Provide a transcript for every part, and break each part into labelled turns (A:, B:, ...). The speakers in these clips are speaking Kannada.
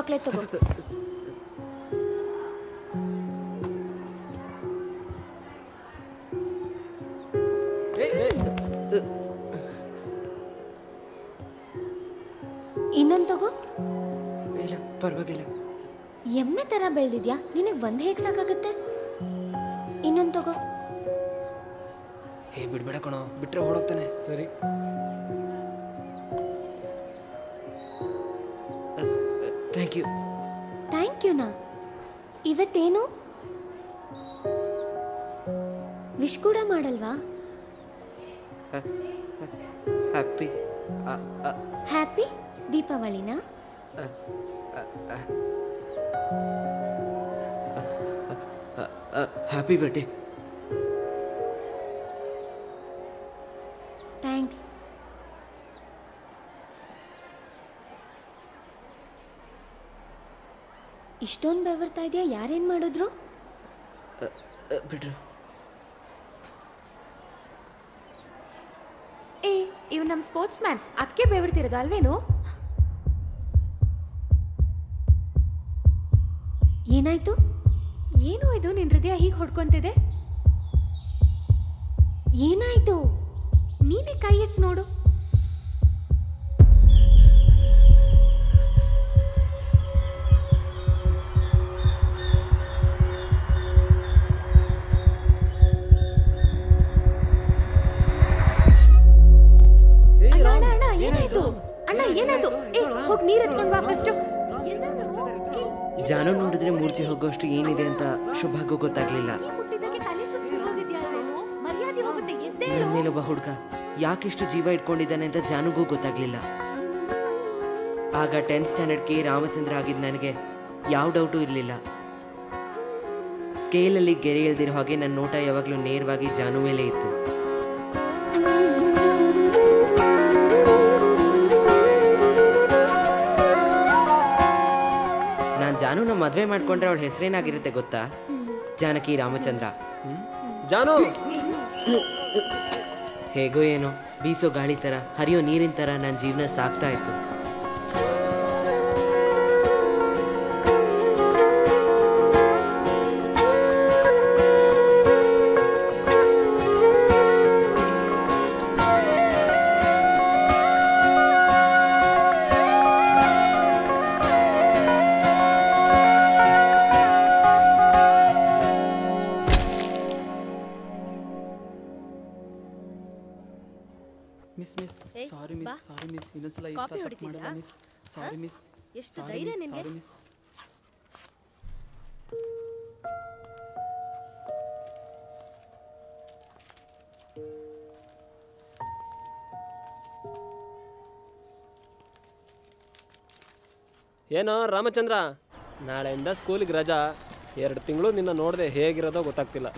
A: ಚಾಕ್ಲೇಟ್ ತಗೋ. ಇನ್ನೊಂದು ತಗೋ.
B: ಇಲ್ಲ ಪರವಾಗಿಲ್ಲ.
A: ಎಮ್ಮೆ ತರ ಬೆಳ್ದಿದ್ಯಾ? ನಿನಗೆ ಒಂದ್ ಹೇಗ್ ಸಾಕಾಗತ್ತೆ? ಇನ್ನೊಂದು ತಗೋ.
B: ಏ ಬಿಡ್ಬೇಡ ಕಣೋ. ಬಿಟ್ರೆ ಓಡೋಗ್ತಾನೆ.
C: ಸರಿ.
B: ಥ್ಯಾಂಕ್ ಯು
A: ಥ್ಯಾಂಕ್ ಯುನಾ ಇವತ್ತೇನು ವಿಶ್ ಕೂಡ ಮಾಡಲ್ವಾ
B: ಹ್ಯಾಪಿ
A: ಹ್ಯಾಪಿ ದೀಪಾವಳಿನ
B: ಹ್ಯಾಪಿ ಬರ್ಡೇ
A: ಇಷ್ಟೊಂದು ಬೆವರ್ತಾ ಇದೆಯಾ? ಯಾರೇನು ಮಾಡಿದ್ರು?
B: ಬಿಡ್ರು.
D: ಏ ಇವ್ ನಮ್ ಸ್ಪೋರ್ಟ್ಸ್ ಮ್ಯಾನ್ ಅದಕ್ಕೆ ಬೆವರ್ತಿರೋದು ಅಲ್ವೇನು?
A: ಏನಾಯ್ತು?
D: ಏನು ಇದು ನಿನ್ ಹೃದಯ ಹೀಗೆ ಹೊಡ್ಕೊಂತಿದೆ?
A: ಏನಾಯ್ತು?
D: ನೀನೇ ಕೈ ಇಟ್ಟು ನೋಡು. ಏನಾಯ್ತು ಏ ಹೋಗಿ ನೀರ್ ಎತ್ಕೊಂಡ್ ಬಾ ಫಸ್ಟ್
B: ಜಾನು ನೋಡಿದ್ರೆ ಮೂರ್ಛೆ ಹೋಗೋಷ್ಟು ಏನಿದೆ ಅಂತ ಶುಭಾಗೂ ಗೊತ್ತಾಗ್ಲಿಲ್ಲ. ನನ್ನ ಮೇಲೊಬ್ಬ ಹುಡುಗ ಯಾಕಿಷ್ಟು ಜೀವ ಇಟ್ಕೊಂಡಿದ್ದಾನೆ ಅಂತ ಜಾನುಗೂ ಗೊತ್ತಾಗ್ಲಿಲ್ಲ. ಆಗ ಟೆಂತ್ ಸ್ಟ್ಯಾಂಡರ್ಡ್ಗೆ ರಾಮಚಂದ್ರ ಆಗಿದ್ದ ನನಗೆ ಯಾವ ಡೌಟು ಇರಲಿಲ್ಲ. ಸ್ಕೇಲಲ್ಲಿ ಗೆರೆ ಇಳ್ದಿರೋ ಹಾಗೆ ನನ್ನ ನೋಟ ಯಾವಾಗಲೂ ನೇರವಾಗಿ ಜಾನು ಮೇಲೆ ಇತ್ತು. ಮದುವೆ ಮಾಡ್ಕೊಂಡ್ರೆ ಅವಳ ಹೆಸರೇನಾಗಿರುತ್ತೆ ಗೊತ್ತಾ? ಜಾನಕಿ ರಾಮಚಂದ್ರ.
C: ಜಾನು!
B: ಹೇಗೋ ಏನೋ ಬೀಸೋ ಗಾಳಿ ಥರ ಹರಿಯೋ ನೀರಿನ ಥರ ನನ್ನ ಜೀವನ ಸಾಕ್ತಾ ಇತ್ತು.
E: Miss miss sorry miss sorry miss ಇನ್ನೊಂದ್ಸಲ ಈ ತರ ತಪ್ಪು ಮಾಡಲ್ಲ ಮಿಸ್ ಸಾರಿ ಮಿಸ್
F: ಎಷ್ಟು ಧೈರ್ಯ ನಿಮಗೆ
E: ಸಾರಿ ಮಿಸ್
C: ಏನೋ ರಾಮಚಂದ್ರ? ನಾಳೆಯಿಂದ ಸ್ಕೂಲಿಗೆ ರಜಾ. ಎರಡು ತಿಂಗಳು ನಿನ್ನ ನೋಡದೆ ಹೇಗಿರೋದೋ ಗೊತ್ತಾಗ್ತಿಲ್ಲ.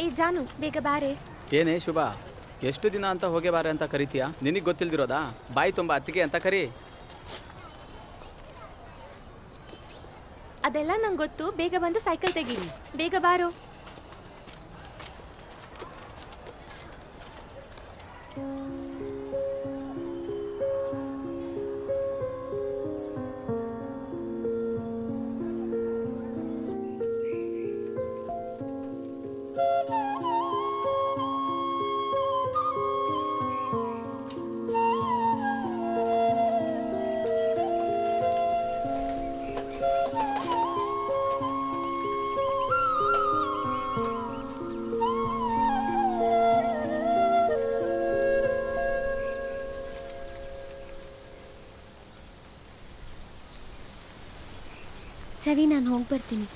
D: ಏ ಜಾನು ಬೇಗ ಬಾರೆ.
E: ಏನೇ ಶುಭ? ಎಷ್ಟು ದಿನ ಅಂತ ಹೋಗೆ ಬಾರೆ ಅಂತ ಕರಿತೀಯಾ? ನಿನಗೆ ಗೊತ್ತಿಲ್ದಿರೋದಾ? ಬಾಯಿ ತುಂಬ ಅತ್ತಿಗೆ ಅಂತ ಕರಿ.
D: ಅದೆಲ್ಲ ನಂಗೆ ಗೊತ್ತು. ಬೇಗ ಬಂದು ಸೈಕಲ್ ತೆಗೀನಿ. ಬೇಗ ಬಾರೋ.
A: ಸರಿ ನಾನು ಹೋಗಿ ಬರ್ತೀನಿ